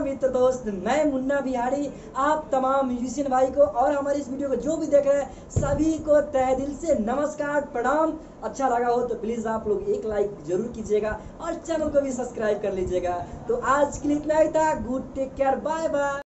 मित्र दोस्त, मैं मुन्ना बिहारी, आप तमाम म्यूजिशियन भाई को और हमारे इस वीडियो को जो भी देख रहे हैं, सभी को तह दिल से नमस्कार, प्रणाम। अच्छा लगा हो तो प्लीज़ आप लोग एक लाइक ज़रूर कीजिएगा और चैनल को भी सब्सक्राइब कर लीजिएगा। तो आज के लिए इतना ही था। Good take care. Bye bye.